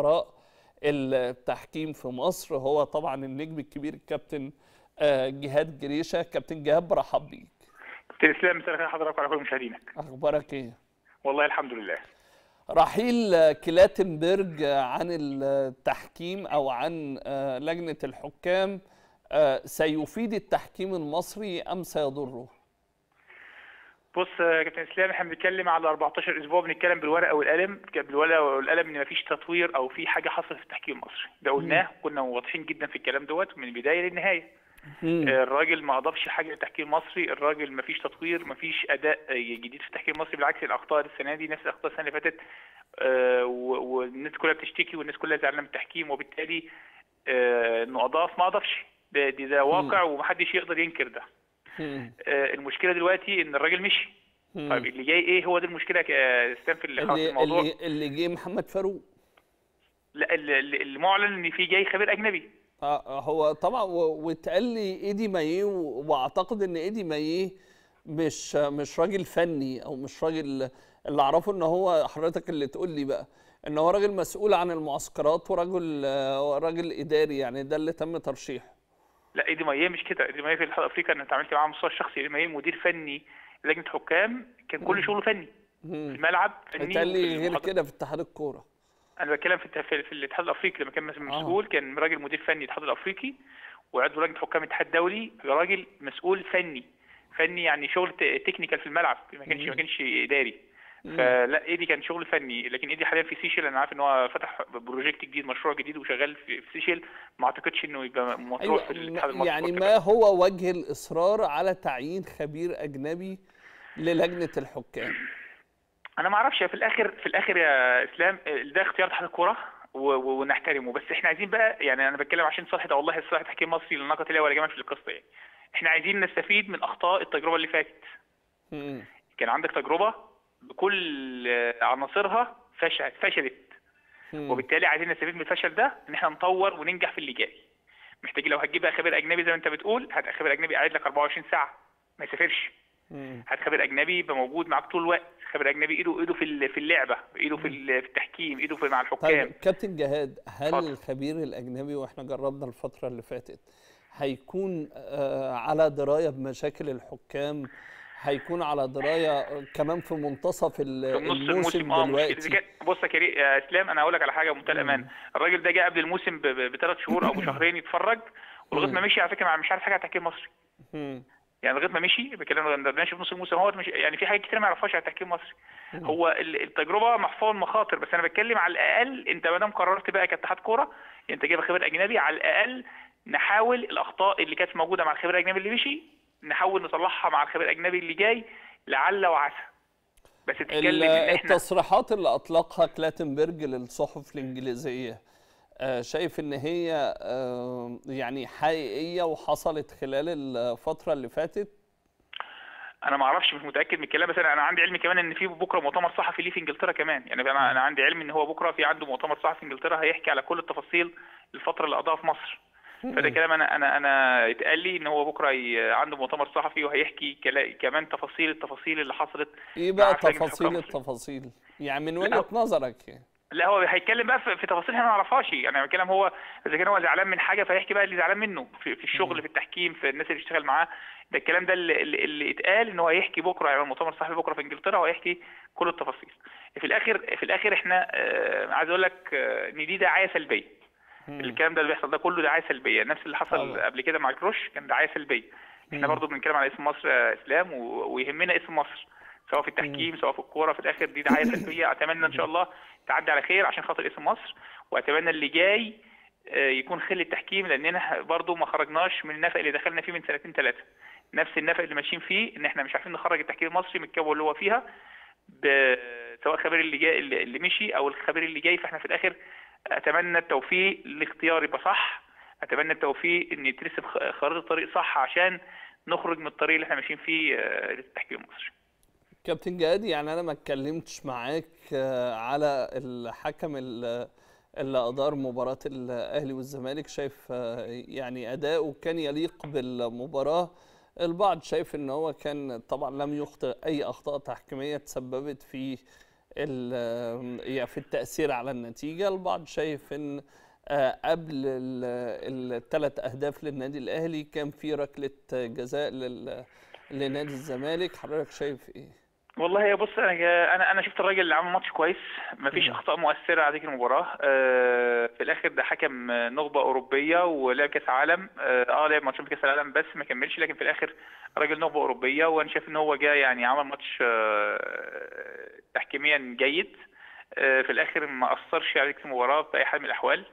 خبراء التحكيم في مصر هو طبعا النجم الكبير الكابتن آه، جهاد جريشة. كابتن جهاد برحب بيك. كابتن إسلام مساء الخير. حضرتك وعلى كل مشاهدينك أخبارك إيه؟ والله الحمد لله. رحيل كلاتنبرج عن التحكيم أو عن آه، لجنة الحكام آه، سيفيد التحكيم المصري أم سيضره؟ بص يا كابتن إسلام إحنا بنتكلم على 14 أسبوع بنتكلم بالورقة والقلم. بالورقة والقلم إن مفيش تطوير أو في حاجة حصلت في التحكيم المصري. ده قلناه كنا واضحين جدا في الكلام دوت من البداية للنهاية. الراجل ما اضافش حاجة للتحكيم المصري الراجل ما فيش تطوير ما فيش أداء جديد في التحكيم المصري بالعكس الأخطاء السنة دي نفس الأخطاء السنة اللي فاتت. آه، والناس كلها بتشتكي والناس كلها زعلانة من التحكيم وبالتالي آه، إنه أضاف ما أضافش. ده ده, واقع ومحدش يقدر ينكر ده. المشكلة دلوقتي إن الراجل مشي. طيب اللي جاي إيه هو دي المشكلة؟ في اللي خلاص الموضوع. اللي اللي جه محمد فاروق. لا اللي- المعلن إن في جاي خبير أجنبي. آه، هو طبعا واتقال لي إيدي مايه وأعتقد إن إيدي مايه مش مش راجل فني أو مش راجل اللي أعرفه إن هو حضرتك اللي تقول لي بقى إن هو راجل مسؤول عن المعسكرات وراجل آه، راجل إداري يعني ده اللي تم ترشيحه. لا إيدي مايه مش كده. إيدي مايه في الاتحاد الافريقي أنا اتعاملت معاه على المستوى الشخصي. إيدي مايه مدير فني لجنة حكام كان كل شغله فني. في. الملعب فني اتقال لي غير. كده في اتحاد الكورة. أنا بتكلم في في, الاتحاد الأفريقي. لما كان مسؤول كان راجل مدير فني الاتحاد الأفريقي وعضو لجنة حكام الاتحاد الدولي راجل مسؤول فني. فني يعني شغل technical في الملعب. ما كانش ما كانش إداري. فلا إيدي كان شغل فني لكن إيدي حاليا في سيشل أنا عارف إن هو فتح project جديد مشروع جديد وشغال في سيشل ما أعتقدش إنه يبقى مطروح في الاتحاد المصري يعني. ما هو وجه الإصرار على تعيين خبير أجنبي للجنة الحكام؟ أنا ما أعرفش في الآخر في الآخر يا إسلام ده اختيار اتحاد الكوره ونحترمه. بس إحنا عايزين بقى يعني أنا بتكلم عشان صالح ده والله صالح تحكيم مصري لا ليه ولا جمال في القصة يعني إحنا عايزين نستفيد من أخطاء التجربة اللي فاتت. كان عندك تجربة بكل عناصرها فشلت فشلت. وبالتالي عايزين نستفيد من الفشل ده إن إحنا نطور وننجح في اللي جاي محتاجين لو هتجيب بقى خبير أجنبي زي ما أنت بتقول هات خبير أجنبي قاعد لك 24 ساعة ما يسافرش. هات خبير أجنبي يبقى موجود معاك طول الوقت خبير أجنبي ايده إيده في في اللعبة إيده في ال- في التحكيم إيده في مع الحكام طيب كابتن جهاد هل اتفضل. الخبير الأجنبي وإحنا جربنا الفترة اللي فاتت هيكون آه، على دراية بمشاكل الحكام هيكون على دراية آه، كمان في منتصف ال- في نص الموسم الموسم. آه إذا دلوقتي. كان- بص يا كريم يا إسلام أنا هقول لك على حاجة بمنتهى الامان الراجل ده جه قبل الموسم بثلاث شهور أو بشهرين يتفرج ولغاية ما مشي على فكرة مش عارف حاجة عن التحكيم المصري. يعني لغاية ما مشي بكلام ده في نص الموسم هو مش يعني في حاجات كتير ما يعرفهاش عن التحكيم المصري هو ال- التجربة محفوظه مخاطر بس أنا بتكلم على الأقل أنت ما دام قررت بقى كاتحاد كورة أنت جايب خبير أجنبي على الأقل نحاول الأخطاء اللي كانت موجودة مع الخبير الأجنبي اللي مشي نحاول نصلحها مع الخبير الأجنبي اللي جاي لعل وعسى. بس تتكلم إن إحنا التصريحات اللي أطلقها كلاتنبرج للصحف الإنجليزية آه، شايف إن هي آه، يعني حقيقية وحصلت خلال الفترة اللي فاتت؟ أنا ما أعرفش مش متأكد من الكلام بس أنا أنا عندي علم كمان إن في بكرة مؤتمر صحفي ليه في إنجلترا كمان. يعني أنا أنا عندي علم إن هو بكرة في عنده مؤتمر صحفي في إنجلترا هيحكي على كل التفاصيل الفترة اللي قضاها في مصر. فده كلام أنا أنا أنا اتقال لي إن هو بكرة ي- عنده مؤتمر صحفي وهيحكي كلا- كمان تفاصيل التفاصيل اللي حصلت إيه بقى تفاصيل. التفاصيل. يعني من. وجهة نظرك يعني. لا هو هيتكلم بقى في تفاصيل إحنا ما نعرفهاش. يعني أنا بتكلم هو إذا كان هو زعلان من حاجة فيحكي بقى اللي زعلان منه. في, في الشغل في التحكيم في الناس اللي اشتغل معاه. ده الكلام ده اللي, اللي, اتقال إن هو هيحكي بكرة يعني مؤتمر صحفي بكرة في إنجلترا وهيحكي كل التفاصيل. في الآخر في الآخر إحنا آه عايز أقول لك آه، إن دي دعاية سلبية. الكلام ده اللي بيحصل ده كله دعاية سلبية. نفس اللي حصل طبعا. قبل كده مع الكروش كان دعاية سلبية. إحنا برضو بنتكلم على اسم مصر إسلام ويهمنا اسم مصر سواء في التحكيم سواء في الكورة في الآخر دي دعاية سلبية. أتمنى إن شاء الله تعدي على خير عشان خاطر اسم مصر وأتمنى اللي جاي آه، يكون خير للتحكيم لاننا برضو ما خرجناش من النفق اللي دخلنا فيه من سنتين ثلاثة نفس النفق اللي ماشيين فيه إن إحنا مش عارفين نخرج التحكيم المصري من الكبوة اللي هو فيها ب- سواء الخبير اللي جاي اللي مشي أو الخبير اللي جاي. فإحنا في الآخر أتمنى التوفيق الاختيار يبقى صح أتمنى التوفيق ان يترسم خريطة الطريق صح عشان نخرج من الطريق اللي إحنا ماشيين فيه آه، للتحكيم المصري. كابتن جهاد يعني أنا ما اتكلمتش معاك آه، على الحكم ال- اللي أدار مباراة الأهلي والزمالك. شايف آه، يعني اداؤه كان يليق بالمباراة. البعض شايف إن هو كان طبعا لم يخطئ أي أخطاء تحكيمية تسببت في في التأثير على النتيجة البعض شايف إن آه، قبل الثلاث أهداف للنادي الأهلي كان في ركلة جزاء لنادي الزمالك حضرتك شايف إيه؟ والله يا بص أنا أنا أنا شفت الراجل اللي عمل ماتش كويس مفيش مم. أخطاء مؤثرة على هذه المباراة. آه، في الآخر ده حكم نخبة أوروبية ولعب كأس عالم. آه آه، لعب ماتشين في كأس العالم بس ما كملش لكن في الآخر راجل نخبة أوروبية وأنا شايف إن هو جاي يعني عمل ماتش آه، تحكيميا جيد. في الآخر ما أثرش عليك في المباراة بأي حال من الأحوال.